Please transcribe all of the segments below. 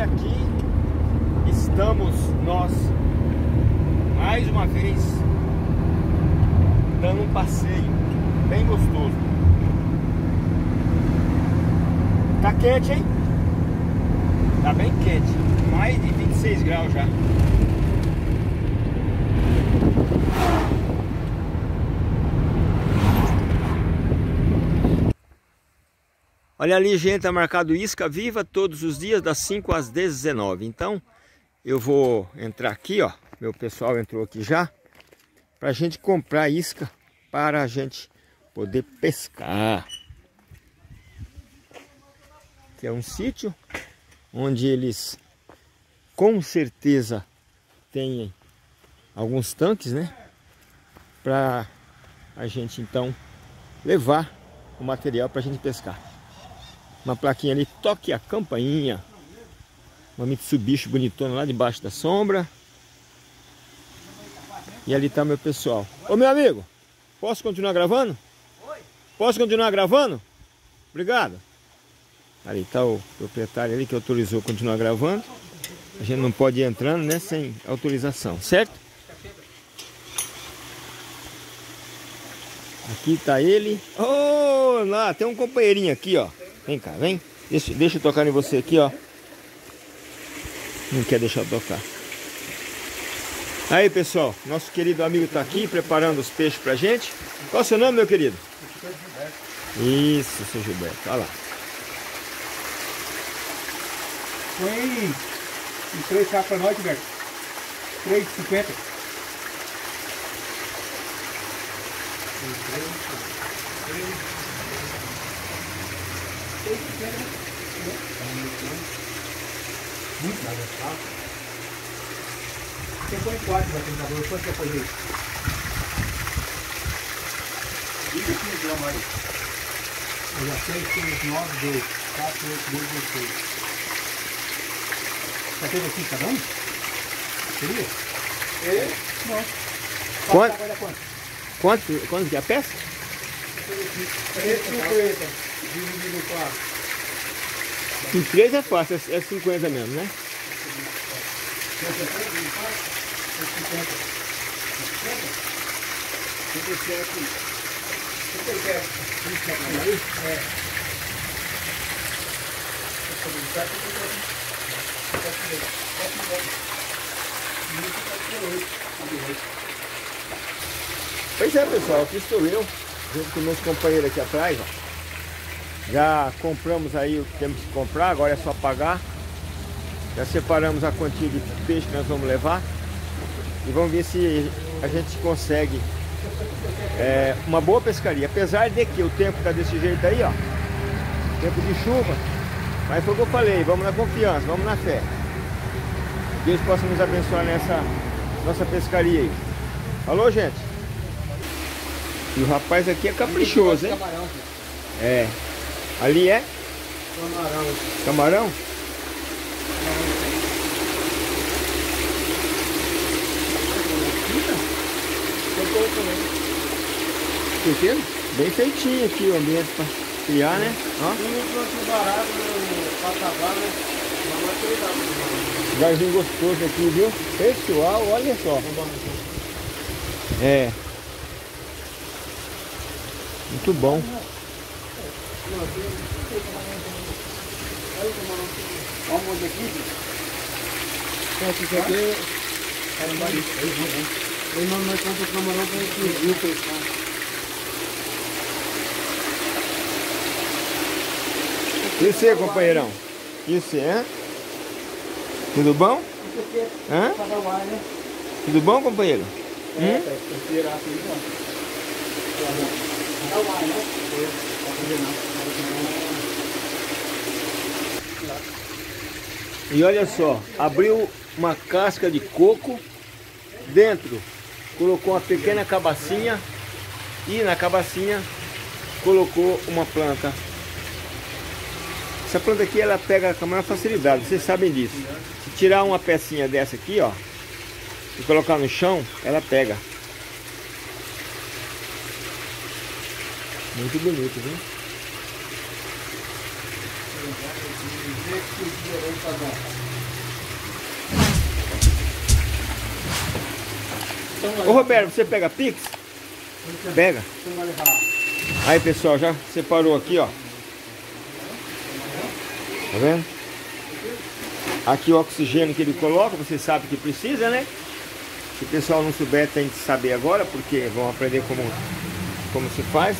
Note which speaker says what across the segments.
Speaker 1: aqui estamos nós mais uma vez dando um passeio bem gostoso. Tá quente, hein? Tá bem quente, mais de 26 graus já. Olha ali, gente, tá marcado isca viva todos os dias das 5 às 19. Então, eu vou entrar aqui, ó. Meu pessoal entrou aqui já. Pra gente comprar isca para a gente poder pescar. Que é um sítio onde eles com certeza têm alguns tanques, né? Para a gente então levar o material para a gente pescar. Uma plaquinha ali, toque a campainha. Uma Mitsubishi bonitona lá debaixo da sombra. E ali tá meu pessoal. Ô meu amigo, posso continuar gravando? Posso continuar gravando? Obrigado. Ali tá o proprietário ali que autorizou continuar gravando. A gente não pode ir entrando, né, sem autorização, certo? Aqui tá ele. Oh, lá, tem um companheirinho aqui, ó. Vem cá, vem. Deixa, deixa eu tocar em você aqui, ó. Não quer deixar eu tocar. Aí, pessoal, nosso querido amigo está aqui preparando os peixes pra gente. Qual o seu nome, meu querido? Isso, seu Gilberto. Olha lá.
Speaker 2: Põe em três sacos pra nós, Gilberto. 3,50. Muito nada, tá? Você põe quatro tentador, quanto você põe isso? 25 gramas aí. Eu já sei que uns 9, 2, 4, 8, 2, 16. Já teve aqui cada um? Seria?
Speaker 1: É?
Speaker 2: Não.
Speaker 1: Quanto?
Speaker 2: Quanto?
Speaker 1: Quanto, que é a peça?
Speaker 2: 350 dividido 4.
Speaker 1: Em 3 é fácil, é é 50 mesmo, né? Pois é, pessoal, aqui estou eu, junto com meus companheiros aqui atrás, ó. Já compramos aí o que temos que comprar, agora é só pagar. Já separamos a quantia de peixe que nós vamos levar. E vamos ver se a gente consegue é, uma boa pescaria. Apesar de que o tempo está desse jeito aí, ó. Tempo de chuva. Mas foi o que eu falei, vamos na confiança, vamos na fé. Deus possa nos abençoar nessa nossa pescaria aí. Falou, gente? E o rapaz aqui é caprichoso, hein? É. Ali é?
Speaker 2: Camarão.
Speaker 1: Camarão? Pequeno? Bem feitinho aqui o ambiente para criar, né? Ó.
Speaker 2: barato no Patavá, né?
Speaker 1: Lugarzinho gostoso aqui, viu? Pessoal, olha só. É. Muito bom.
Speaker 2: Olha um monte aqui. Esse aqui é um barista. Aí nós nós compramos camarão para 15 mil pescar.
Speaker 1: E você, companheirão? E você, hein? Tudo bom? Hã?
Speaker 2: o?
Speaker 1: Tudo bom, companheiro?
Speaker 2: É,
Speaker 1: Hum? E olha só, abriu uma casca de coco, dentro colocou uma pequena cabacinha e na cabacinha colocou uma planta. Essa planta aqui ela pega com a maior facilidade, vocês sabem disso. Se tirar uma pecinha dessa aqui, ó, e colocar no chão, ela pega. Muito bonito, viu? Ô Roberto, você pega Pix? Pega. Aí pessoal, já separou aqui, ó. Tá vendo? Aqui o oxigênio que ele coloca, você sabe que precisa, né? Se o pessoal não souber, tem que saber agora, porque vão aprender como, como se faz.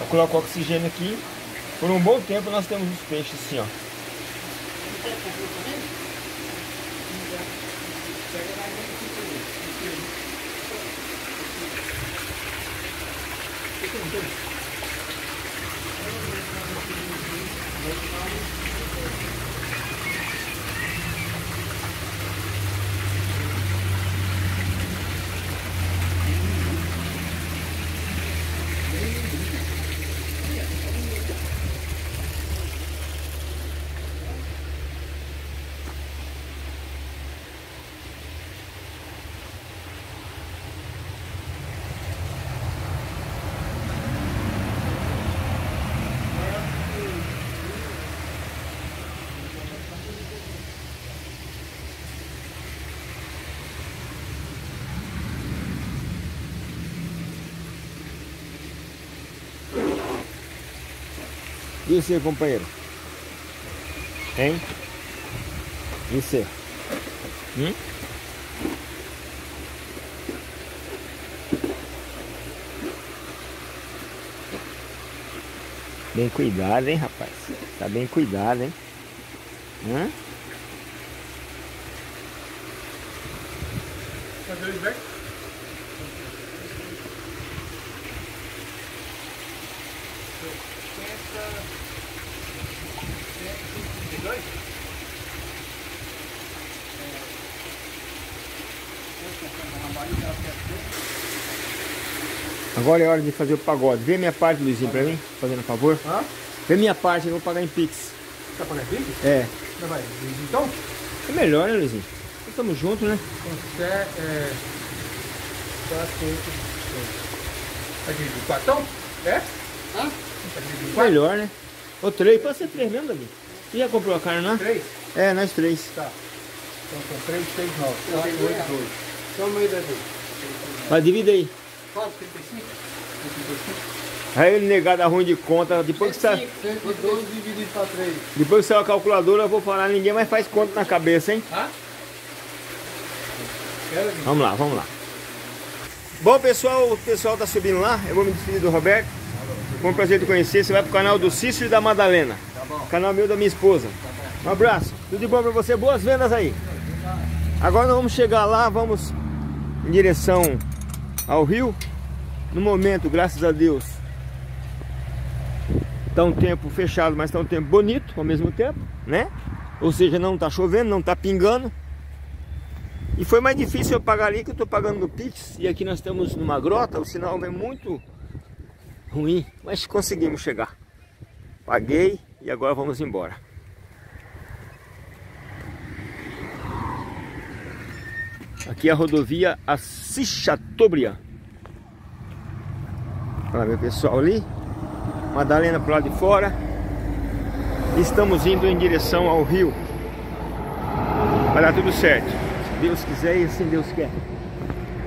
Speaker 1: Eu coloco oxigênio aqui. Por um bom tempo nós temos os peixes assim, ó. E você, companheiro? Hein? E você? Hum? Bem cuidado, hein, rapaz? Tá bem cuidado, hein? Hã? Agora é hora de fazer o pagode. Vê minha parte, Luizinho, pra mim, fazendo favor.
Speaker 2: Hã?
Speaker 1: Vê minha parte, eu vou pagar em Pix.
Speaker 2: Tá pagando Pix?
Speaker 1: É.
Speaker 2: Não vai. Então?
Speaker 1: É melhor, né, Luizinho? Estamos juntos, né?
Speaker 2: Você é. 4, 8, Tá dividido quatro? É? Hã? Tá dividido?
Speaker 1: Melhor, né? Ou três, pode ser três mesmo, Davi. Você já comprou a carne, não?
Speaker 2: Três?
Speaker 1: É, nós três.
Speaker 2: Tá. Então são 3, 6, 9. 4, 8, 2. Toma aí, Davi.
Speaker 1: Mas divide aí.
Speaker 2: 4, 35? 35?
Speaker 1: Aí ele negado ruim de conta, depois que, sai,
Speaker 2: 112 dividido para 3.
Speaker 1: depois que saiu a calculadora, eu vou falar, ninguém mais faz conta na cabeça, hein?
Speaker 2: Hã?
Speaker 1: Vamos lá, vamos lá. Bom, pessoal, o pessoal tá subindo lá. Eu vou me despedir do Roberto. Foi um prazer te conhecer. Você vai pro canal do Cícero e da Madalena.
Speaker 2: Tá bom.
Speaker 1: Canal meu da minha esposa. Um abraço. Tudo de bom pra você. Boas vendas aí. Agora nós vamos chegar lá, vamos em direção ao rio. No momento, graças a Deus, tá um tempo fechado, mas tá um tempo bonito ao mesmo tempo, né? Ou seja, não tá chovendo, não tá pingando. E foi mais difícil eu pagar ali que eu tô pagando no Pix. E aqui nós estamos numa grota, o sinal é muito ruim, mas conseguimos chegar. Paguei e agora vamos embora. Aqui é a rodovia Assis Chateaubriand. Olha meu pessoal ali. Madalena pro lado de fora. Estamos indo em direção ao rio. Vai dar tudo certo. Se Deus quiser e assim Deus quer.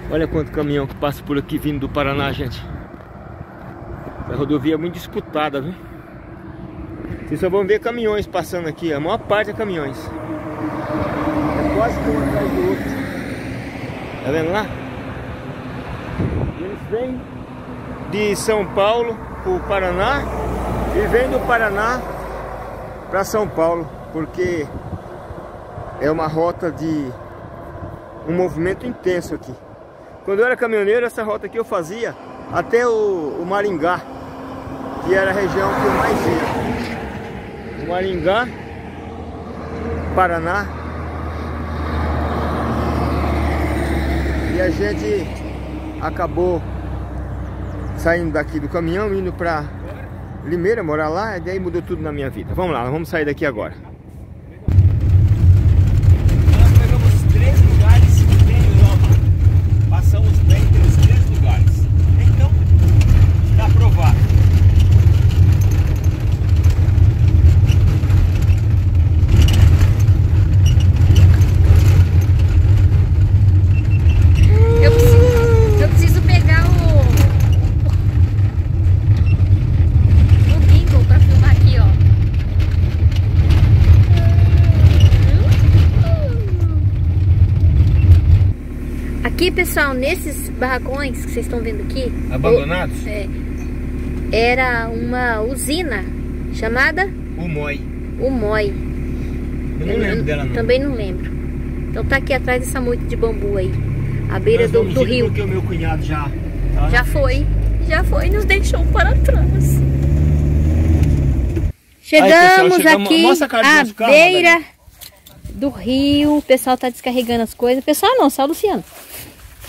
Speaker 1: Olha quanto caminhão que passa por aqui vindo do Paraná, gente. A rodovia é muito disputada, viu? Vocês só vão ver caminhões passando aqui. A maior parte é caminhões. É quase que um atrás do outro. Tá vendo lá? Eles vêm de São Paulo para o Paraná e vêm do Paraná para São Paulo, porque é uma rota de um movimento intenso aqui. Quando eu era caminhoneiro, essa rota aqui eu fazia até o, o Maringá, que era a região que eu mais ia. O Maringá, Paraná. E a gente acabou saindo daqui do caminhão, indo para Limeira, morar lá, e daí mudou tudo na minha vida. Vamos lá, vamos sair daqui agora. Nós pegamos três lugares em Europa. Passamos bem pelos três lugares. Então, está aprovado.
Speaker 3: Eu preciso. Aqui, pessoal, nesses barracões que vocês estão vendo aqui...
Speaker 1: Abandonados?
Speaker 3: o- é, era uma usina chamada
Speaker 1: O Moi.
Speaker 3: Umoi.
Speaker 1: Eu não lembro dela não.
Speaker 3: Também não lembro. Então tá aqui atrás dessa moita de bambu aí. À beira
Speaker 1: Nós
Speaker 3: do, do rio.
Speaker 1: Porque o meu cunhado já... tá
Speaker 3: Já foi. Já foi e nos deixou para trás. Chegamos,
Speaker 1: chegamos-
Speaker 3: aqui
Speaker 1: mostra a cara do
Speaker 3: à
Speaker 1: nosso carro,
Speaker 3: beira do rio. O pessoal tá descarregando as coisas. O pessoal não, só o Luciano.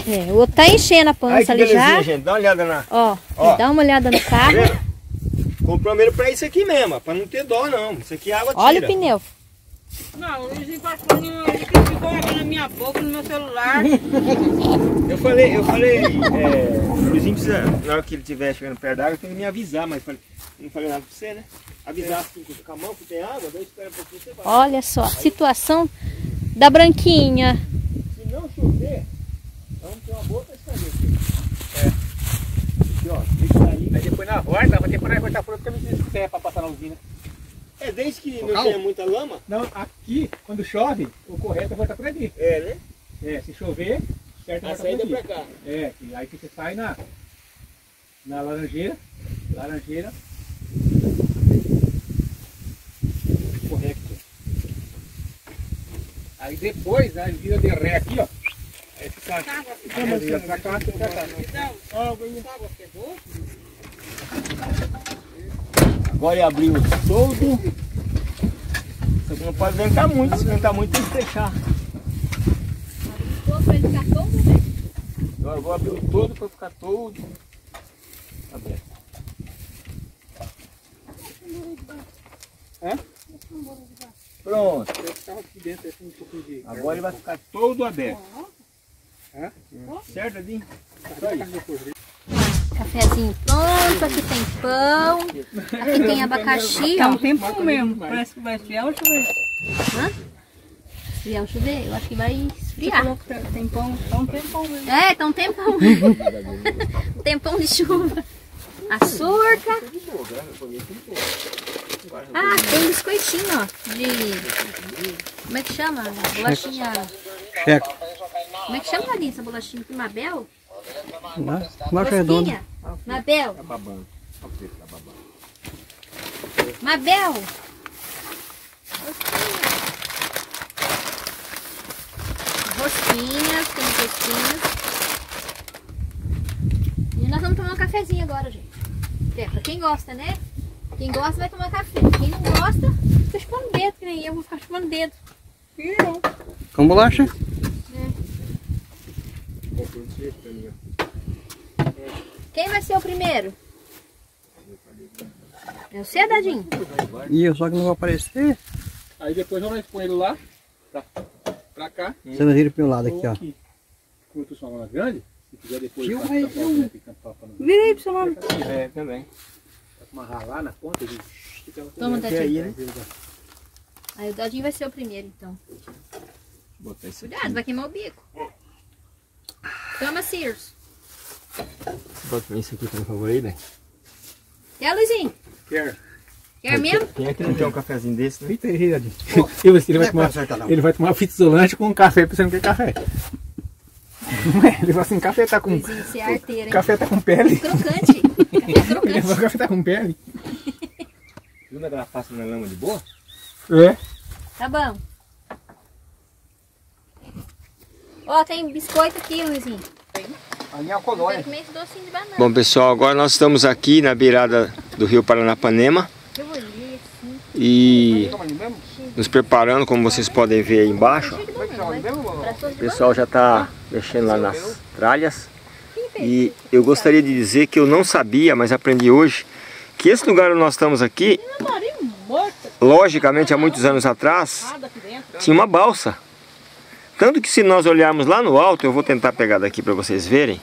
Speaker 3: É, o outro tá enchendo a
Speaker 1: Ai,
Speaker 3: pança
Speaker 1: que
Speaker 3: ali já.
Speaker 1: gente. Dá uma olhada na...
Speaker 3: Ó,
Speaker 1: Ó.
Speaker 3: dá uma olhada no carro.
Speaker 1: Tá? Comprou mesmo pra isso aqui mesmo, pra não ter dó não. Isso aqui é água tira.
Speaker 3: Olha o pneu.
Speaker 4: Não, o Luizinho passou no. Ele ficou água na minha boca, no meu celular.
Speaker 1: Eu falei, eu falei, é, o Luizinho precisa, na hora que ele estiver chegando perto da água, tem que me avisar, mas falei, não falei nada pra você, né? Avisar assim, com a mão que tem água, daí espera um pouquinho você vai.
Speaker 3: Olha só, a situação da branquinha.
Speaker 1: Se não chover, vamos ter uma boa pescaria aqui. É. Aqui, ó.
Speaker 2: Aí depois na horta, vai ter que cortar fora porque eu não sei pra passar na usina.
Speaker 1: É, desde que não tenha muita lama,
Speaker 2: Não, aqui, quando chove, o correto é voltar por aqui.
Speaker 1: é, né?
Speaker 2: É, se chover, certo
Speaker 1: A
Speaker 2: volta
Speaker 1: saída
Speaker 2: por
Speaker 1: é pra cá.
Speaker 2: É, e aí que você sai na, na laranjeira, laranjeira, correto. Aí depois, a vira de ré aqui, ó. Aí fica a vira pra cá, pra cá.
Speaker 1: Agora é abriu todo. Só que não pode ventar muito, se ventar muito tem que fechar. Agora eu vou abrir o todo para ficar todo aberto.
Speaker 2: Hã?
Speaker 1: Pronto.
Speaker 2: De...
Speaker 1: Agora ele vai ficar todo aberto.
Speaker 2: Hã?
Speaker 1: Certo, Adinho?
Speaker 3: Cafezinho pronto, aqui tem pão, aqui tem abacaxi,
Speaker 4: Tá um tempo mesmo. Parece que vai esfriar ou chover.
Speaker 3: Esfriar ou chover? Eu acho que vai
Speaker 4: Você
Speaker 3: esfriar.
Speaker 4: falou tem pão, tá um tempão mesmo.
Speaker 3: É, tá um tempão. Um tempão de chuva. Açúcar. Ah, tem biscoitinho, ó. De. Como é que chama? Bolachinha.
Speaker 2: Cheque.
Speaker 3: Como é que chama ali essa bolachinha? De Mabel?
Speaker 2: Uma
Speaker 3: Rosquinha. Mabel.
Speaker 1: Tá babando.
Speaker 3: Mabel. Rosquinhas, tem rosquinhas. E nós vamos tomar um cafezinho agora, gente. É, pra quem gosta, né? Quem gosta vai tomar café. Quem não gosta, fica chupando dedo, que nem eu vou ficar chupando dedo. Quem vai ser o primeiro? É o você, Dadinho?
Speaker 2: E eu só que não vou aparecer. Aí depois nós põe ele lá, pra, pra cá.
Speaker 5: Você não vira pro meu lado aqui, ó.
Speaker 2: Aqui. Tu sua mão grande, se quiser depois...
Speaker 5: Mas
Speaker 2: pra
Speaker 5: eu-
Speaker 4: Vira aí pro seu nome.
Speaker 1: É, também.
Speaker 2: Tá com uma ralar na ponta e...
Speaker 3: Toma,
Speaker 1: aí,
Speaker 3: Dadinho.
Speaker 1: né?
Speaker 3: Aí o Dadinho vai ser o primeiro, então.
Speaker 1: Isso aqui.
Speaker 3: Cuidado, vai queimar o bico. Toma, Sears.
Speaker 1: Bota isso aqui, por favor, aí, né?
Speaker 3: Quer, Luizinho?
Speaker 2: Quer.
Speaker 3: Quer mesmo?
Speaker 1: Quem é que não tem um cafezinho desse, né?
Speaker 2: Eita, ele, ele, ele, vai tomar, ele vai tomar fita isolante com café, pensando que é café. Não é? Ele fala assim, café tá com...
Speaker 3: Luizinho, você é arteiro, hein?
Speaker 2: Café tá com pele.
Speaker 3: Crocante. Café
Speaker 2: Ele
Speaker 3: crocante.
Speaker 2: café tá com pele.
Speaker 1: Viu ela passa na lama de boa?
Speaker 2: É.
Speaker 3: Tá bom. Ó, tem biscoito aqui, Luizinho.
Speaker 2: Ali é a
Speaker 3: Eu
Speaker 2: colônia.
Speaker 3: esse docinho de banana.
Speaker 1: Bom, pessoal, agora nós estamos aqui na beirada do rio Paranapanema
Speaker 3: Eu vou ler
Speaker 1: e nos preparando, como vocês podem ver aí embaixo. ó. O
Speaker 3: de
Speaker 1: pessoal já está mexendo lá nas tralhas. E eu gostaria de dizer que eu não sabia, mas aprendi hoje, que esse lugar onde nós estamos aqui, logicamente há muitos anos atrás, tinha uma balsa. Tanto que se nós olharmos lá no alto, eu vou tentar pegar daqui para vocês verem.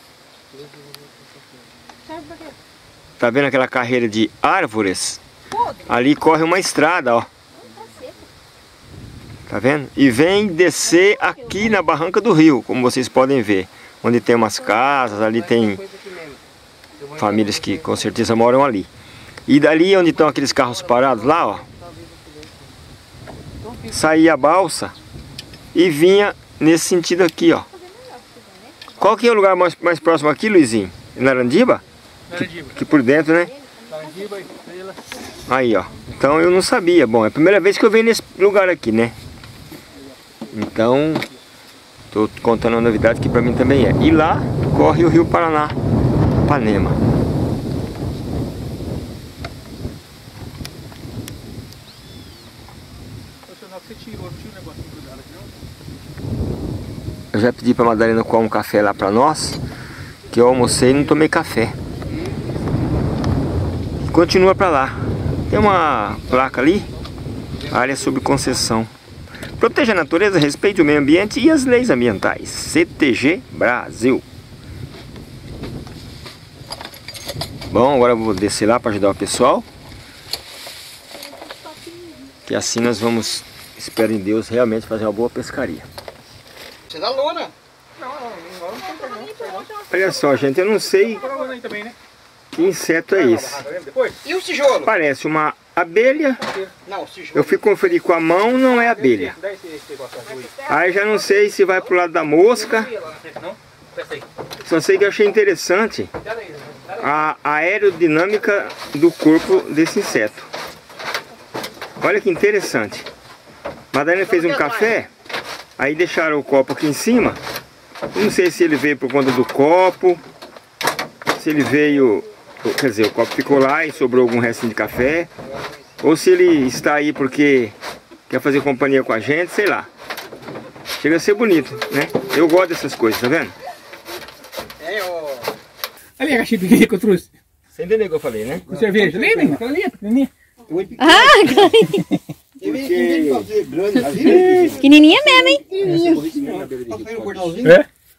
Speaker 1: Tá vendo aquela carreira de árvores? Ali corre uma estrada, ó. Tá vendo? E vem descer aqui na barranca do rio, como vocês podem ver. Onde tem umas casas, ali tem famílias que com certeza moram ali. E dali onde estão aqueles carros parados lá, ó. Saía a balsa e vinha nesse sentido aqui, ó. Qual que é o lugar mais, mais próximo aqui, Luizinho? Narandiba?
Speaker 2: Narandiba.
Speaker 1: Aqui por dentro, né?
Speaker 2: Narandiba, Estrela.
Speaker 1: Aí, ó. Então eu não sabia. Bom, é a primeira vez que eu venho nesse lugar aqui, né? Então, tô contando uma novidade que pra mim também é. E lá corre o Rio Paraná, Panema.
Speaker 2: Você tirou, tinha um negócio grudado aqui, não?
Speaker 1: Eu já pedi pra Madalena coar um café lá pra nós, que eu almocei e não tomei café. Continua pra lá. Tem uma placa ali, área sob concessão. Proteja a natureza, respeite o meio ambiente e as leis ambientais. CTG Brasil. Bom, agora eu vou descer lá para ajudar o pessoal. Que assim nós vamos, espero em Deus, realmente fazer uma boa pescaria.
Speaker 2: Você dá lona. Não, não, não, tem problema.
Speaker 1: Olha só, gente, eu não sei
Speaker 2: né?
Speaker 1: que inseto é esse.
Speaker 2: E o tijolo?
Speaker 1: Parece uma abelha.
Speaker 2: Não, o tijolo.
Speaker 1: Eu fui conferir com a mão, não é abelha.
Speaker 2: Aí.
Speaker 1: Já não sei se vai pro lado da mosca. Só sei que eu achei interessante a aerodinâmica do corpo desse inseto. Olha que interessante. Madalena fez um café, aí deixaram o copo aqui em cima. Não sei se ele veio por conta do copo, se ele veio, quer dizer, o copo ficou lá e sobrou algum restinho de café, ou se ele está aí porque quer fazer companhia com a gente, sei lá. Chega a ser bonito, né? Eu gosto dessas coisas, tá vendo?
Speaker 2: É, ó. Ali a caixinha que eu trouxe.
Speaker 1: Você entendeu o que eu falei, né?
Speaker 2: Com cerveja. Lembra? Aquela ali, pequenininha.
Speaker 1: Porque
Speaker 3: Pequenininha mesmo, hein?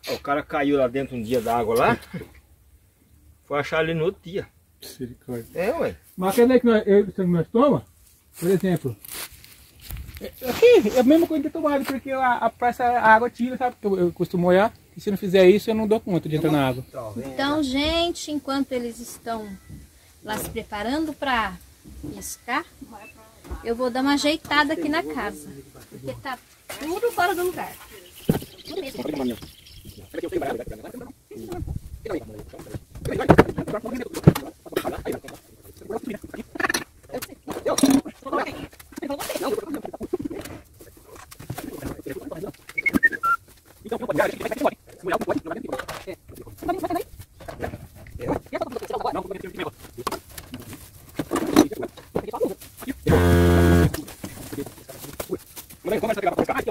Speaker 2: É?
Speaker 1: o cara caiu lá dentro um dia da água lá, foi achar ele no outro dia. É, ué.
Speaker 2: Mas quer dizer que nós, eu, que nós toma, por exemplo, é- aqui é a mesma coisa de tomada, porque a, a, praça, a água tira, sabe? Eu, eu costumo olhar, e se não fizer isso, eu não dou conta de entrar na água.
Speaker 3: Então, gente, enquanto eles estão lá se preparando para pescar, eu vou dar uma ajeitada aqui na casa. Porque tá tudo fora do lugar. Tudo mesmo. Quando a gente começa a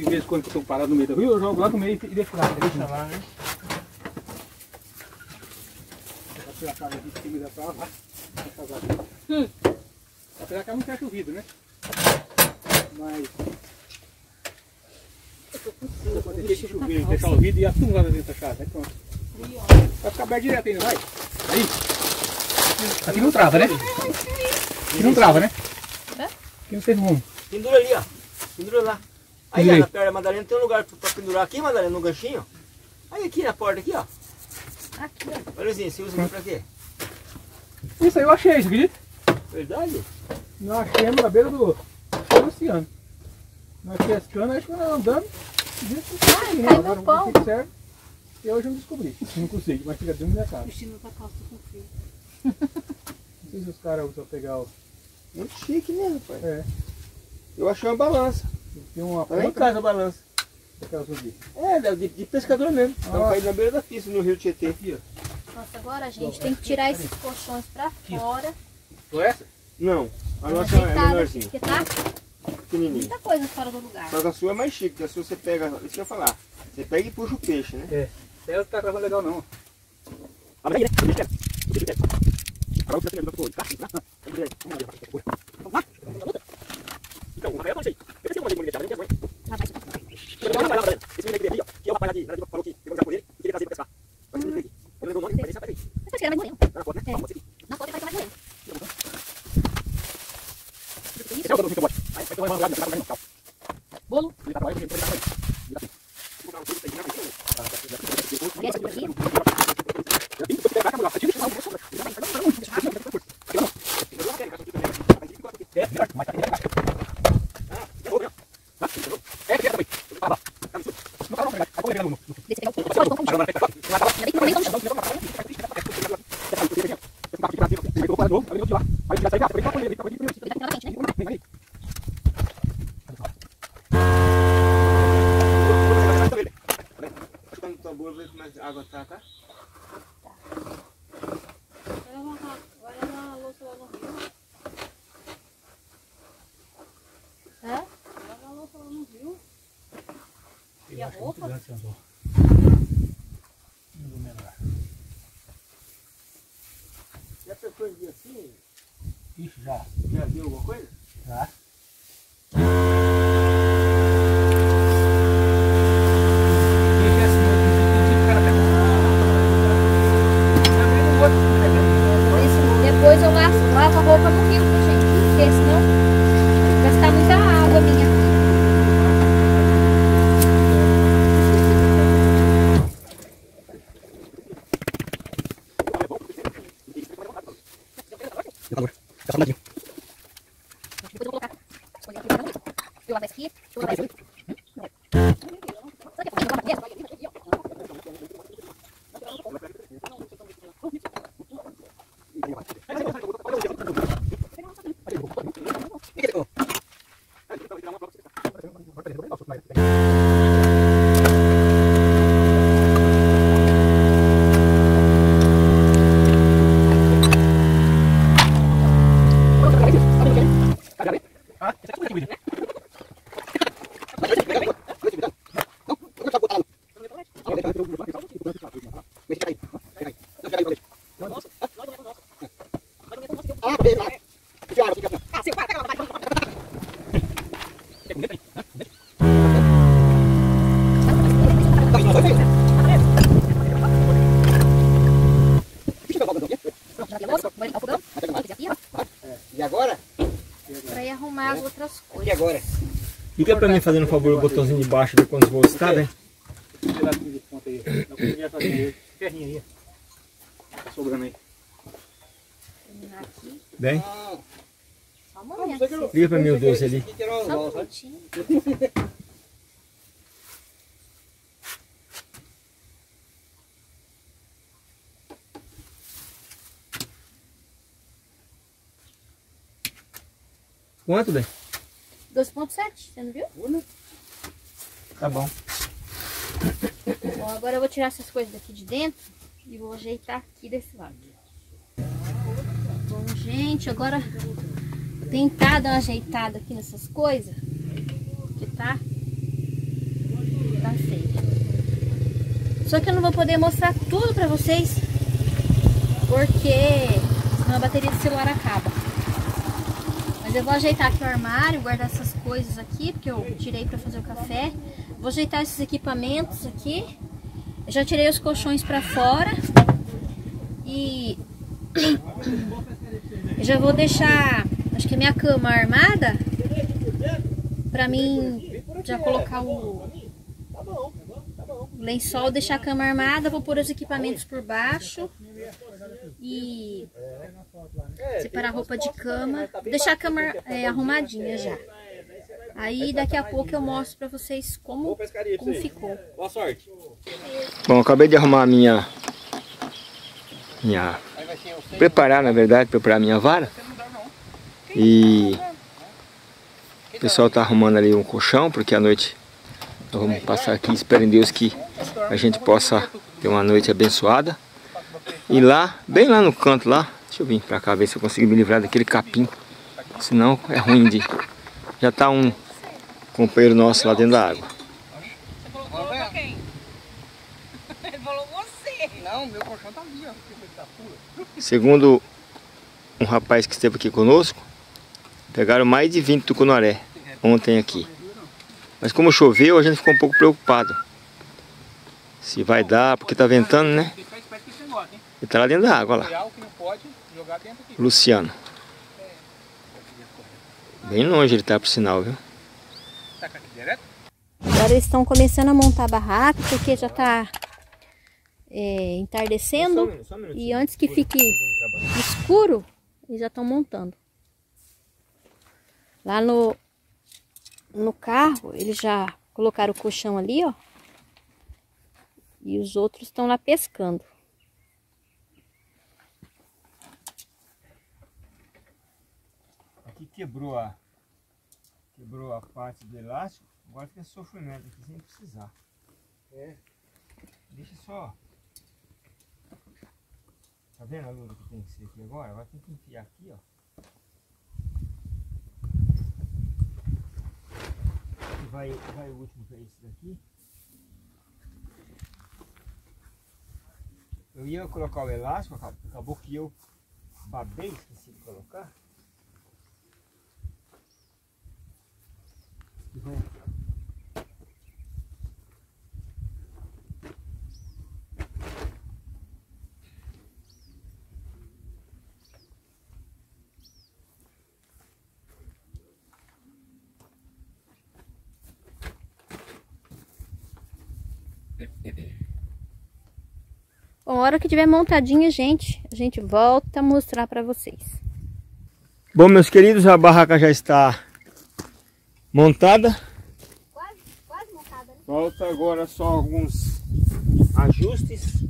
Speaker 3: de
Speaker 2: vez em quando eu tô parado no meio do rio, eu jogo lá no meio e deixo lá. Deixa lá, né? Vou tirar a casa aqui de cima da pra lá. Hum. Apesar que ela não chovido, né? Mas. Eu vou deixar que chover, deixar o vidro e atumar dentro da casa. Aí pronto. Vai ficar aberto direto não vai? Aí. Aqui não trava, né? Aqui não trava, né? Aqui não tem rumo.
Speaker 1: Pendura ali, ó. Pendura lá. Aí,
Speaker 2: aí.
Speaker 1: na perna da Madalena tem um lugar pra pra pendurar aqui, Madalena, no ganchinho. Aí aqui na porta, aqui, ó.
Speaker 3: Aqui, ó.
Speaker 1: Olha assim, você usa aqui pra quê?
Speaker 2: Isso aí eu achei, você acredita?
Speaker 1: Verdade?
Speaker 2: Nós achamos na beira do do oceano. Nós pescando, acho que nós andando. Disse que
Speaker 3: Ai,
Speaker 2: sim, né?
Speaker 3: caiu no pão.
Speaker 2: certo. E hoje eu não descobri. Não consigo, mas fica dentro da minha casa.
Speaker 4: Vestindo tá calça com frio.
Speaker 2: Não sei se os caras vão pegar o.
Speaker 1: Muito chique, né, rapaz?
Speaker 2: É,
Speaker 1: Eu achei uma balança.
Speaker 2: Tem uma
Speaker 1: Tá lá em casa a balança.
Speaker 2: daquelas ali.
Speaker 1: É, de, de pescador mesmo.
Speaker 2: Ah.
Speaker 1: caindo na beira da pista, no rio Tietê.
Speaker 2: Aqui, ó.
Speaker 3: Nossa, agora a gente tem que tirar esses colchões pra fora.
Speaker 2: Foi essa?
Speaker 1: Não, a nossa é menorzinha,
Speaker 3: Porque tá
Speaker 1: pequenininha.
Speaker 3: muita coisa fora do lugar.
Speaker 1: Só que a sua é mais chique, que a sua você pega, isso que eu ia falar. Você pega e puxa o peixe, né?
Speaker 2: É. Ela tá gravando legal não.
Speaker 3: Mas tirar mais moreno. Na foto ele vai mais. Moreno. Bolo. Essa por aqui. Desse pegar o pode pôr no chão. Ainda bem que não nem no chão. Ele tá aqui na frente, né?
Speaker 1: Quando tá boa, vê como é que a água tá, tá?
Speaker 4: Vai lavar a louça lá no rio.
Speaker 3: Hã?
Speaker 4: Vai lavar a louça lá no rio.
Speaker 2: E a roupa?
Speaker 1: Já pensou em dia assim?
Speaker 2: Ixi, já.
Speaker 1: Já viu alguma coisa?
Speaker 2: Já.
Speaker 3: Por isso, depois eu lavo, lavo a roupa no rio, viu, gente? Porque senão vai gastar muita água minha. Depois eu vou colocar as coisas aqui pra não. Deixa eu lavar esse aqui. Deixa eu lavar esse aqui. Será que eu vou lavar mesmo? Já vi a louça, vou limpar o fogão, vou fazer a pia,
Speaker 1: E agora?
Speaker 3: pra ir arrumar as outras
Speaker 1: E
Speaker 3: coisas.
Speaker 1: agora?
Speaker 5: Fica pra mim fazendo um favor o botãozinho de baixo de quantos volts tá, né?
Speaker 2: Ferrinha aí. Tá sobrando aí.
Speaker 3: Terminar aqui,
Speaker 5: Bem,
Speaker 3: só um momento.
Speaker 5: liga pra mim o Deus ali.
Speaker 3: Só um.
Speaker 5: Quanto, bem?
Speaker 3: 2.7, você não viu?
Speaker 5: Tá bom.
Speaker 3: Bom, agora eu vou tirar essas coisas daqui de dentro e vou ajeitar aqui desse lado. Bom, gente, agora vou tentar dar uma ajeitada aqui nessas coisas, que tá, tá feio. Só que eu não vou poder mostrar tudo pra vocês, porque senão a bateria do celular acaba. Mas eu vou ajeitar aqui o armário, guardar essas coisas aqui, porque eu tirei pra fazer o café. Vou ajeitar esses equipamentos aqui. Eu já tirei os colchões pra fora. E eu já vou deixar, acho que a minha cama armada pra mim já colocar o lençol, deixar a cama armada, vou pôr os equipamentos por baixo e separar a roupa de cama, deixar a cama é, arrumadinha já. Aí daqui a pouco eu mostro pra vocês como, como ficou.
Speaker 2: Boa sorte.
Speaker 5: Bom, acabei de arrumar a minha... Minha... Preparar, na verdade, preparar a minha vara. E... O pessoal tá arrumando ali um colchão, porque à noite nós vamos passar aqui. Espero em Deus que a gente possa ter uma noite abençoada. E lá, bem lá no canto lá, Deixa eu vir pra cá ver se eu consigo me livrar daquele capim. Senão é ruim de... Já tá um companheiro nosso lá dentro da água.
Speaker 4: Você falou, quem? Ele falou você.
Speaker 2: Não, meu colchão tá ali, ó.
Speaker 5: Segundo um rapaz que esteve aqui conosco, pegaram mais de 20 tucunaré ontem aqui. Mas como choveu, a gente ficou um pouco preocupado. Se vai dar, porque tá ventando, né? Ele tá lá dentro da água, lá. Luciano. Bem longe ele tá, por sinal, viu?
Speaker 2: Direto?
Speaker 3: Agora eles estão começando a montar a barraca, porque já está entardecendo. E antes que fique escuro, eles já estão montando. Lá no, no carro, eles já colocaram o colchão ali, ó. E os outros estão lá pescando.
Speaker 1: Aqui quebrou a, quebrou a parte do elástico, agora fica sofrimento aqui sem precisar. É. Deixa só. Tá vendo a luta que tem que ser aqui agora? Agora tem que enfiar aqui, ó. E vai, vai o último que é esse daqui. Eu ia colocar o elástico, acabou que eu babei, esqueci de colocar.
Speaker 3: Bom, a hora que tiver montadinha, gente, a gente volta a mostrar para vocês.
Speaker 1: Bom, meus queridos, a barraca já está montada.
Speaker 3: Quase, quase montada, né?
Speaker 1: Falta agora só alguns ajustes.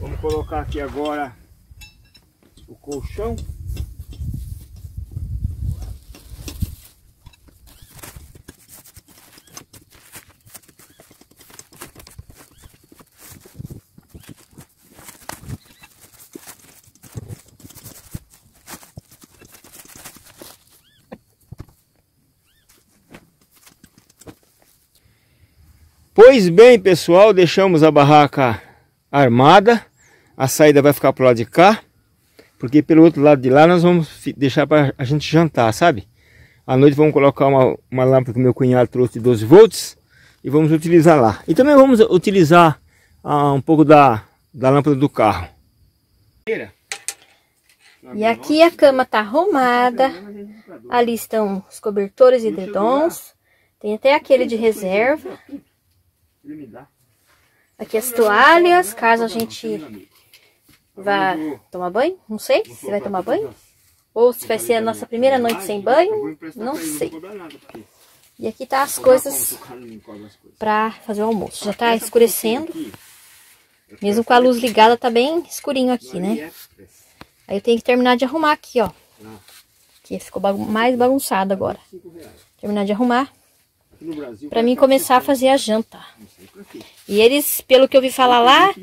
Speaker 1: Vamos colocar aqui agora o colchão. Pois bem, pessoal, deixamos a barraca armada. A saída vai ficar pro lado de cá, porque pelo outro lado de lá nós vamos deixar para a gente jantar, sabe? À noite vamos colocar uma, uma lâmpada que meu cunhado trouxe de 12 volts e vamos utilizar lá. E também vamos utilizar ah, um pouco da, da lâmpada do carro.
Speaker 3: E aqui a cama tá arrumada. Ali estão os cobertores e edredons. Tem até aquele de reserva. Aqui as toalhas, caso a gente vá tomar banho. Não sei se vai tomar banho. Ou se vai ser a nossa primeira noite sem banho. Não sei. E aqui tá as coisas para fazer o almoço. Já tá escurecendo. Mesmo com a luz ligada, tá bem escurinho aqui, né? Aí eu tenho que terminar de arrumar aqui, ó. Que ficou bagun- mais bagunçado agora. Terminar de arrumar pra mim começar a fazer a janta. E eles, pelo que eu vi falar lá,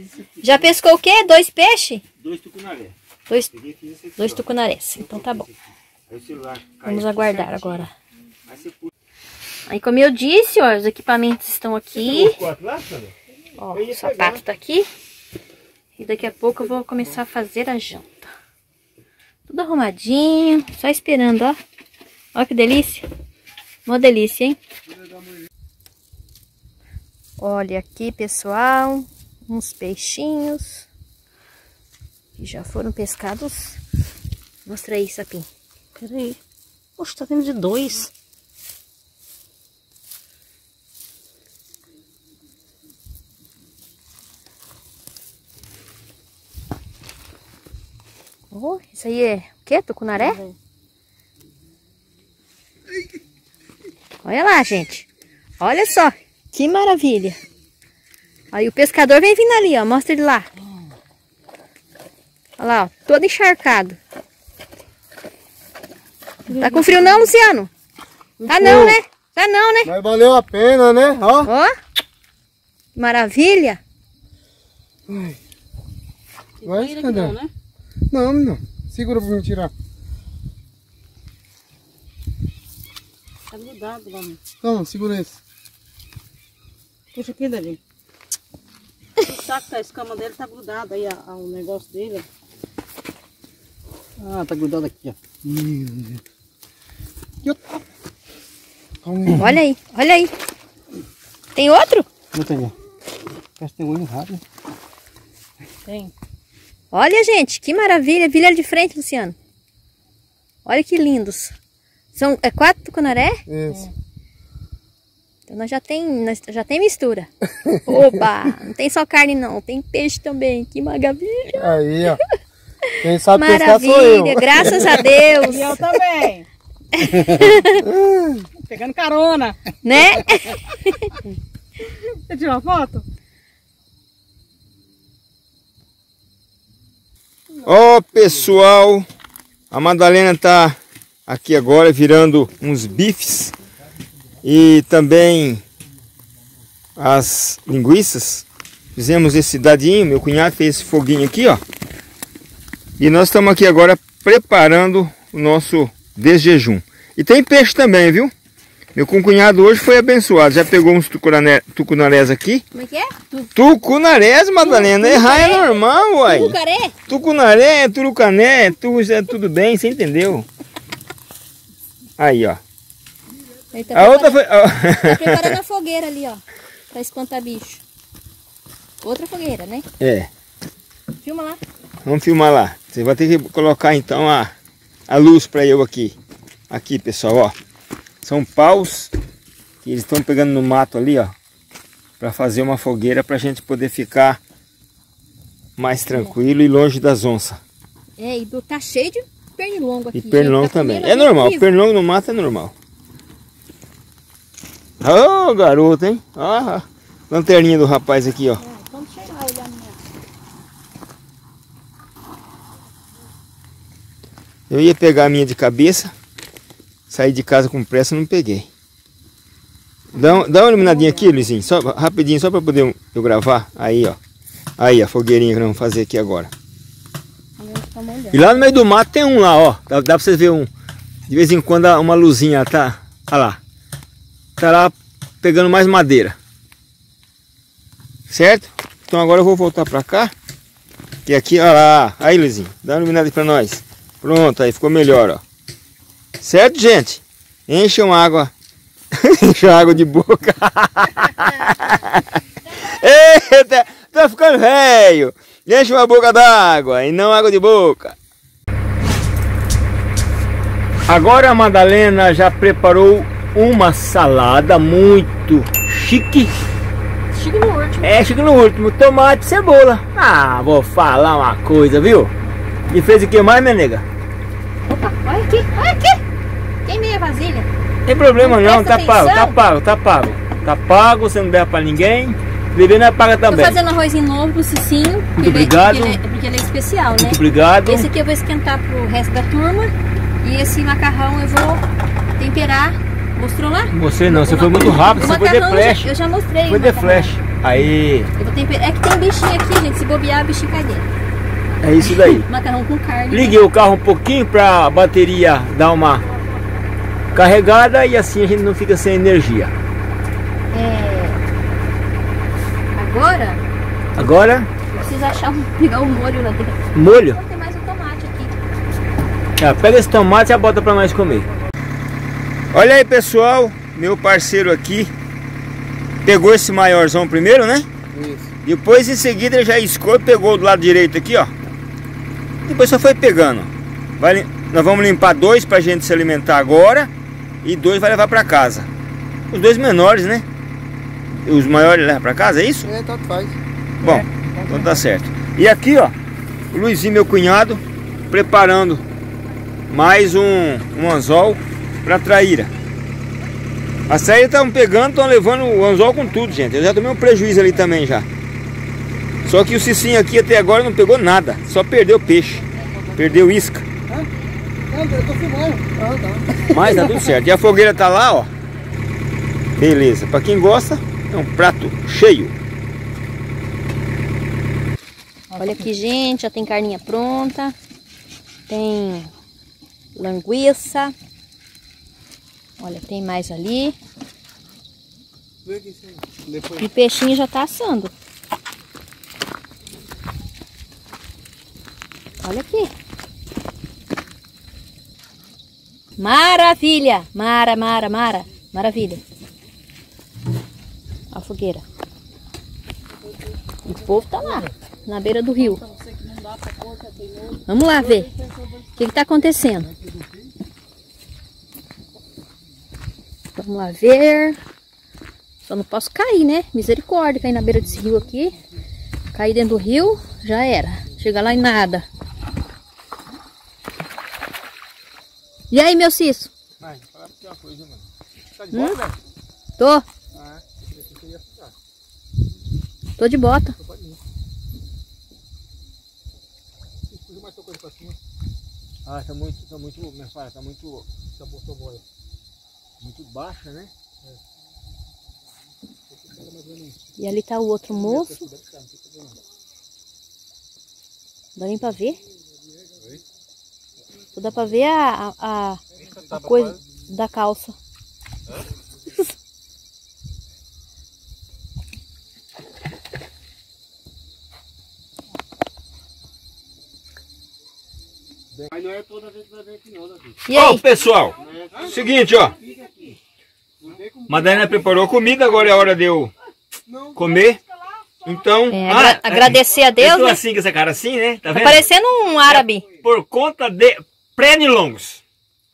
Speaker 3: já pescou o quê? Dois peixes?
Speaker 1: Dois tucunaré.
Speaker 3: Dois, dois tucunarés. Então tá bom. Vamos aguardar agora.
Speaker 1: Aí puxa.
Speaker 3: Aí como eu disse, ó, os equipamentos estão aqui. Ó, o sapato tá aqui. E daqui a pouco eu vou começar a fazer a janta. Tudo arrumadinho, só esperando, ó. Ó que delícia. Uma delícia, hein? Olha aqui, pessoal, uns peixinhos que já foram pescados. Mostra aí, Sapim. Peraí. Poxa, tá vendo de dois. Oh, isso aí é o quê? Tucunaré? Olha lá, gente. Olha só. Que maravilha. Aí o pescador vem vindo ali, ó. Mostra ele lá. Olha lá, ó. Todo encharcado. Tá com frio não, Luciano? Tá não, né? Tá não, né?
Speaker 6: Mas valeu a pena, né? Ó.
Speaker 3: Ó. Maravilha.
Speaker 6: Mas cadê?
Speaker 4: né?
Speaker 6: Não, não. Segura pra me tirar.
Speaker 4: Tá grudado lá.
Speaker 6: Toma, segura esse.
Speaker 4: Puxa aqui, Davi. O saco da escama dele tá grudado aí, a- a- o negócio dele.
Speaker 5: Ah, tá grudado aqui, ó.
Speaker 6: Calma.
Speaker 3: Olha aí, olha aí. Tem outro?
Speaker 5: Não tem, ó. Parece que tem olho errado, né?
Speaker 4: Tem.
Speaker 3: Olha, gente, que maravilha. Vira de frente, Luciano. Olha que lindos. São é quatro tucunaré?
Speaker 6: Isso.
Speaker 3: Então nós já tem, nós já tem mistura. Oba! Não tem só carne não, tem peixe também. Que maravilha.
Speaker 6: Aí, ó. Quem sabe pescar sou eu.
Speaker 3: Maravilha, graças a Deus.
Speaker 4: E eu também. Pegando carona.
Speaker 3: Né?
Speaker 4: Você tirou uma foto?
Speaker 1: Ó pessoal, a Madalena tá aqui agora virando uns bifes e também as linguiças. Fizemos esse dadinho, meu cunhado fez esse foguinho aqui, ó. E nós estamos aqui agora preparando o nosso desjejum. E tem peixe também, viu? Meu cunhado hoje foi abençoado, já pegou uns tucunaré- tucunarés aqui.
Speaker 3: Como é que é?
Speaker 1: Tucunarés, Madalena, errar é normal, uai.
Speaker 3: Tucaré?
Speaker 1: Tucunaré, turucané, tu, é tudo bem, você entendeu? Aí, ó.
Speaker 3: Ele tá
Speaker 1: A outra foi...
Speaker 3: Tá preparando a fogueira ali, ó. Pra espantar bicho. Outra fogueira, né?
Speaker 1: é,
Speaker 3: Filma lá.
Speaker 1: vamos filmar lá. Você vai ter que colocar então a, a luz para eu aqui. Aqui, pessoal, ó. São paus que eles estão pegando no mato ali, ó. Para fazer uma fogueira para a gente poder ficar mais tranquilo e longe das onças.
Speaker 3: É, e do, tá cheio de pernilongo aqui.
Speaker 1: E pernilongo.
Speaker 3: Tá
Speaker 1: também. É normal, pernilongo no mato é normal. Ô, garoto, hein? Ó, a lanterninha do rapaz aqui, ó.
Speaker 3: Ah, Vamos chegar lá olhar a minha.
Speaker 1: Eu ia pegar a minha de cabeça, saí de casa com pressa não peguei. Dá, dá uma iluminadinha aqui, Luizinho, só, rapidinho, só para poder eu gravar. Aí, ó. Aí, a fogueirinha que nós vamos fazer aqui agora.
Speaker 3: Molhando.
Speaker 1: E lá no meio do mato tem um lá, ó. Dá, dá pra vocês ver um. De vez em quando uma luzinha tá. Olha lá. Tá lá pegando mais madeira. Certo? Então agora eu vou voltar pra cá. E aqui, olha lá. Aí, Luizinho. Dá uma iluminada pra nós. Pronto, aí ficou melhor, ó. Certo, gente? Encham água. Encham água de boca. Eita, tá ficando velho. Enche uma boca d'água e não água de boca. Agora a Madalena já preparou uma salada muito chique.
Speaker 3: Chique no último.
Speaker 1: É, chique no último, tomate e cebola. Ah, vou falar uma coisa, viu? E fez o que mais, minha nega?
Speaker 3: Opa, olha aqui, olha aqui. Tem meia vasilha.
Speaker 1: Tem problema
Speaker 3: Não
Speaker 1: não, tá
Speaker 3: presta
Speaker 1: pago, tá
Speaker 3: atenção.
Speaker 1: pago, tá pago. Tá pago, você não deve pra ninguém. É paga
Speaker 3: Tô
Speaker 1: também.
Speaker 3: fazendo arrozinho novo pro Cicinho. porque ele-
Speaker 1: obrigado.
Speaker 3: Porque ele, é- porque ele é especial, né?
Speaker 1: Muito obrigado.
Speaker 3: Esse aqui eu vou esquentar pro resto da turma. E esse macarrão eu vou temperar. Mostrou lá?
Speaker 1: Você não, você foi muito rápido, você foi de
Speaker 3: macarrão já-
Speaker 1: flash.
Speaker 3: Eu já mostrei.
Speaker 1: Foi de flash. Aí,
Speaker 3: Eu vou temperar. É que tem bichinho aqui, gente. Se bobear, o bichinho cai dentro.
Speaker 1: é isso daí.
Speaker 3: Macarrão com carne.
Speaker 1: Liguei o carro um pouquinho para a bateria dar uma carregada e assim a gente não fica sem energia.
Speaker 3: É... Agora,
Speaker 1: Agora,
Speaker 3: eu preciso achar um, pegar o molho lá dentro.
Speaker 1: molho.
Speaker 3: Tem mais um tomate aqui.
Speaker 1: Ah, pega esse tomate e bota para nós comer. Olha aí, pessoal, meu parceiro aqui pegou esse maiorzão primeiro, né?
Speaker 6: Isso.
Speaker 1: Depois em seguida ele já escou e pegou do lado direito aqui, ó. Depois só foi pegando. Vai nós vamos limpar dois pra gente se alimentar agora e dois vai levar pra casa. Os dois menores, né? Os maiores levam pra casa, é isso?
Speaker 6: É, tanto faz.
Speaker 1: Bom, então tá certo. E aqui, ó, o Luizinho, meu cunhado, preparando mais um, um anzol pra traíra. As traíras estão pegando, estão levando o anzol com tudo, gente. Eu já tomei um prejuízo ali também já. Só que o Cicinho aqui até agora não pegou nada, só perdeu peixe. Perdeu isca.
Speaker 6: Não, eu tô filmando. Ah, tá.
Speaker 1: Mas tá tudo certo. E a fogueira tá lá, ó. Beleza. Pra quem gosta, é um prato cheio.
Speaker 3: Olha aqui, gente. Já tem carninha pronta. Tem linguiça. Olha, tem mais ali. E o peixinho já tá assando. Olha aqui. Maravilha! Mara, mara, mara. Maravilha. A fogueira. O povo tá lá, na beira do rio. Vamos lá ver. O que está acontecendo? Vamos lá ver. Só não posso cair, né? Misericórdia, cair na beira desse rio aqui. Cair dentro do rio, já era. Chega lá e nada. E aí, meu Cício?
Speaker 1: Mãe, falar pra uma coisa, mano. Tá de
Speaker 3: Hum?
Speaker 1: boa, velho?
Speaker 3: Tô,
Speaker 1: Ah, eu pensei que ia ficar.
Speaker 3: Tô de bota.
Speaker 1: Puxa mais coisa pra cima. Ah, tá muito, tá muito, minha fala, tá muito, tá muito, boia. muito baixa, né?
Speaker 3: E ali tá o outro moço. Dá nem pra ver? Só dá pra ver a, a, a, a coisa da calça.
Speaker 6: Mas não é toda vez que vai vir aqui não, Davi.
Speaker 3: E
Speaker 5: Ó, pessoal, seguinte, ó. Madalena preparou comida, agora é hora de eu comer. Então,
Speaker 3: É, agra- agradecer a Deus,
Speaker 5: Eu tô
Speaker 3: né?
Speaker 5: assim com essa cara assim, né? Tá
Speaker 3: Tá
Speaker 5: vendo?
Speaker 3: parecendo um árabe.
Speaker 5: Por conta de prenilongos.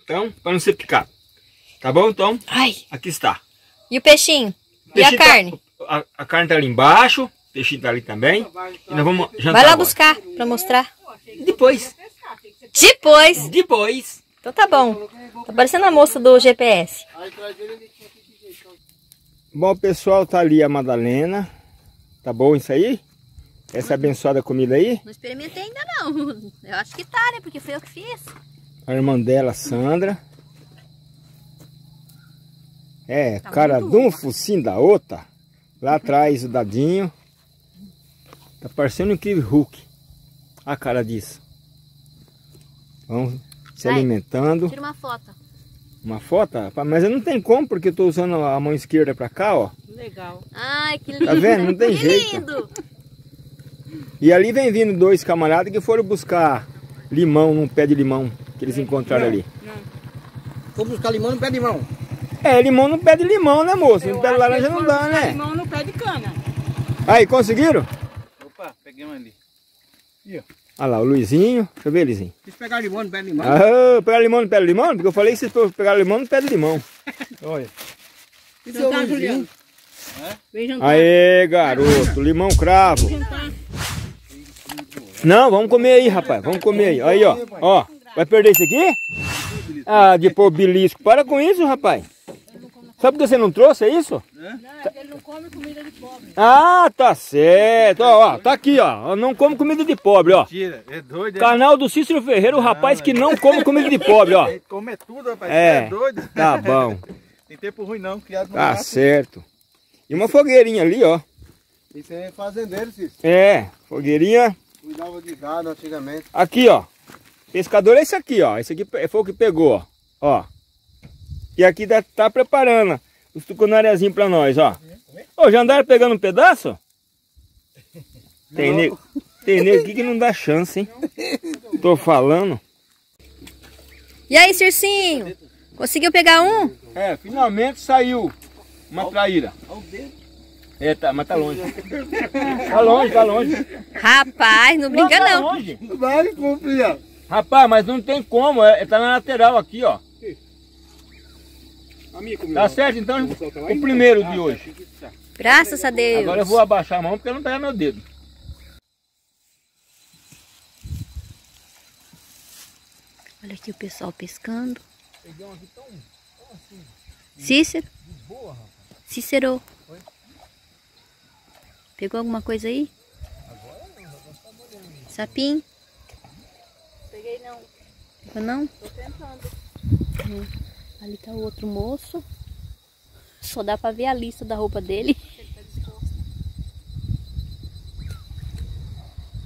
Speaker 5: Então, para não ser picado. Tá bom? Então,
Speaker 3: Ai,
Speaker 5: aqui está.
Speaker 3: e o peixinho? E a
Speaker 5: Peixinho tá-
Speaker 3: carne?
Speaker 5: a, a carne tá ali embaixo, o peixinho tá ali também. E nós vamos jantar
Speaker 3: Vai lá
Speaker 5: agora.
Speaker 3: buscar pra mostrar.
Speaker 5: Depois,
Speaker 3: Depois.
Speaker 5: depois.
Speaker 3: Então tá bom. Tá parecendo a moça do GPS.
Speaker 1: Bom, pessoal, tá ali a Madalena. Tá bom isso aí? Essa abençoada comida aí?
Speaker 3: Não experimentei ainda não. Eu acho que tá, né? Porque foi eu que fiz.
Speaker 1: A irmã dela, Sandra. É,
Speaker 3: Tá
Speaker 1: cara de um focinho da outra. Lá atrás o dadinho. Tá parecendo um incrível Hulk. A cara disso. Vamos se
Speaker 3: Vai.
Speaker 1: alimentando.
Speaker 3: Tira uma foto.
Speaker 1: Uma foto? Mas eu não tem como, porque eu tô usando a mão esquerda pra cá, ó.
Speaker 4: Legal.
Speaker 3: Ai, que lindo.
Speaker 1: Tá vendo? Não tem
Speaker 3: que
Speaker 1: jeito.
Speaker 3: lindo.
Speaker 1: E ali vem vindo dois camaradas que foram buscar limão num pé de limão que eles encontraram ali.
Speaker 6: Vou buscar limão no pé de limão.
Speaker 1: É, limão no pé de limão, né, moço? No pé de laranja não dá, né?
Speaker 4: Limão no pé de cana.
Speaker 1: Aí, conseguiram?
Speaker 2: Opa, peguei um ali.
Speaker 1: Olha lá, o Luizinho. Deixa eu ver, Luizinho.
Speaker 6: Quis pegar limão no pé de limão.
Speaker 1: Ah, pegar limão no pé de limão? Porque eu falei que vocês pegaram limão no pé de limão.
Speaker 6: Olha. E seu
Speaker 4: Jantar,
Speaker 6: Luizinho?
Speaker 4: Juliano. Vem jantar.
Speaker 1: Aê, garoto, limão cravo.
Speaker 4: Jantar.
Speaker 1: Não, vamos comer aí, rapaz. Vamos comer aí. Aí, ó. Ó, vai perder isso aqui? Ah, de pôr belisco. Para com isso, rapaz. Sabe por que você não trouxe, é isso?
Speaker 4: Não, é que ele não come comida de pobre.
Speaker 1: Ah, tá certo. Ó, ó, tá aqui, ó. Não come comida de pobre, ó.
Speaker 2: Tira, é doido,
Speaker 1: Canal do Cícero Ferreira, o rapaz que não come comida de pobre, ó.
Speaker 2: Come tudo, rapaz.
Speaker 1: É.
Speaker 2: É doido.
Speaker 1: Tá bom.
Speaker 2: Tem tempo ruim não, criado no
Speaker 1: Tá
Speaker 2: mato.
Speaker 1: certo. E uma fogueirinha ali, ó.
Speaker 6: Isso aí é fazendeiro, Cícero.
Speaker 1: É, fogueirinha.
Speaker 6: Cuidava de gado antigamente.
Speaker 1: Aqui, ó. Pescador é esse aqui, ó. Esse aqui foi o que pegou, ó. Ó. E aqui tá, tá preparando os tucunarezinhos pra nós, ó. Ô, já andaram pegando um pedaço? Tem nego, tem nego aqui que não dá chance, hein? Tô falando.
Speaker 3: E aí, Circinho? Conseguiu pegar um?
Speaker 1: É, finalmente saiu uma traíra. É, tá, mas tá longe. Tá longe, tá longe.
Speaker 3: Rapaz, não brinca
Speaker 1: Tá
Speaker 3: não.
Speaker 1: longe.
Speaker 6: Vai cumprir.
Speaker 1: Rapaz, mas não tem como, é, tá na lateral aqui, ó. Tá certo, então, o primeiro de hoje.
Speaker 3: Graças a Deus.
Speaker 1: Agora eu vou abaixar a mão porque eu não pegar meu dedo.
Speaker 3: Olha aqui o pessoal pescando. Cícero? Cícero. Pegou alguma coisa aí? Sapim?
Speaker 4: Peguei não.
Speaker 3: Pegou não?
Speaker 4: Tô tentando.
Speaker 3: É. Ali tá o outro moço. Só dá pra ver a lista da roupa dele.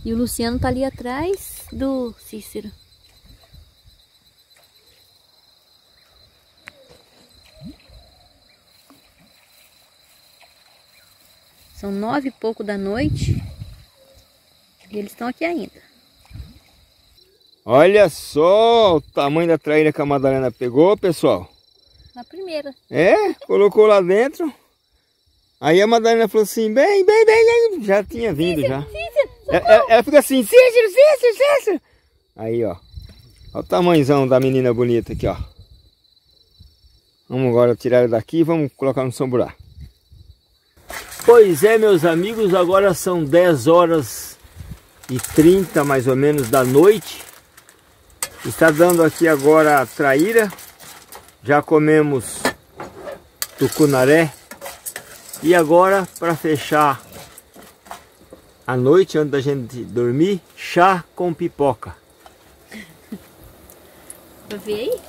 Speaker 3: E o Luciano tá ali atrás do Cícero. São nove e pouco da noite. E eles estão aqui ainda.
Speaker 1: Olha só o tamanho da traíra que a Madalena pegou, pessoal.
Speaker 3: Na primeira.
Speaker 1: É, colocou lá dentro. Aí a Madalena falou assim, bem, bem, bem, bem. já tinha vindo já. Ela, ela- ela fica assim, Cícero, Cícero, Cícero. Aí, ó. Olha o tamanhozão da menina bonita aqui, ó. Vamos agora tirar ela daqui e vamos colocar no samburá. Pois é, meus amigos, agora são 10 horas e 30 mais ou menos da noite. Está dando aqui agora a traíra. Já comemos tucunaré. E agora, para fechar a noite, antes da gente dormir, chá com pipoca.
Speaker 3: Pra ver aí?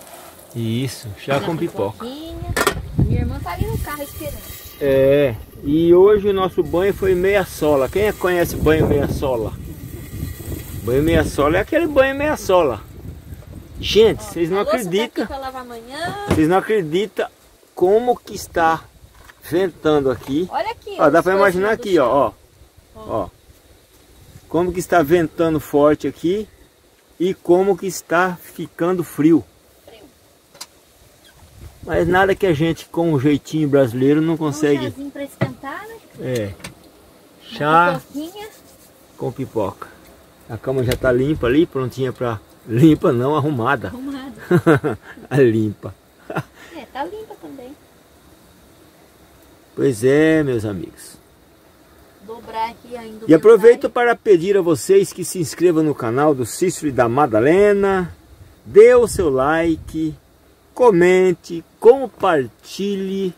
Speaker 1: Isso, chá com pipoca.
Speaker 3: Minha irmã tá ali no carro esperando.
Speaker 1: É, e hoje o nosso banho foi meia sola. Quem é conhece banho meia sola? Banho meia sola é aquele banho meia sola. Gente, vocês não
Speaker 3: tá
Speaker 1: acreditam, vocês não acreditam como que está ventando aqui.
Speaker 3: Olha aqui.
Speaker 1: Ó, dá pra imaginar aqui, ó, ó. Ó. Como que está ventando forte aqui e como que está ficando frio.
Speaker 3: Frio.
Speaker 1: Mas nada que a gente com um jeitinho brasileiro não
Speaker 3: Um
Speaker 1: consegue.
Speaker 3: chazinho pra esquentar, né?
Speaker 1: É. Chá com pipoca. A cama já tá limpa ali, prontinha pra. Limpa não, arrumada.
Speaker 3: Arrumada.
Speaker 1: limpa.
Speaker 3: É, tá limpa também.
Speaker 1: Pois é, meus amigos.
Speaker 3: Dobrar aqui ainda. o
Speaker 1: E aproveito para pedir a vocês que se inscrevam no canal do Cícero e da Madalena, dê o seu like, comente, compartilhe,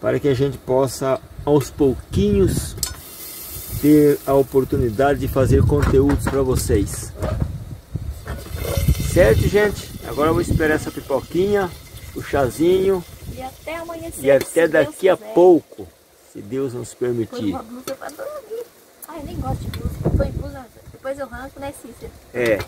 Speaker 1: para que a gente possa aos pouquinhos ter a oportunidade de fazer conteúdos para vocês. Certo, gente? Agora eu vou esperar essa pipoquinha, o chazinho
Speaker 3: E até amanhã
Speaker 1: e até daqui a pouco, se Deus nos permitir.
Speaker 3: uma blusa pra dormir. Ai, nem gosto de blusa. Põe blusa. Depois eu ranco, né, Cícero?
Speaker 1: É.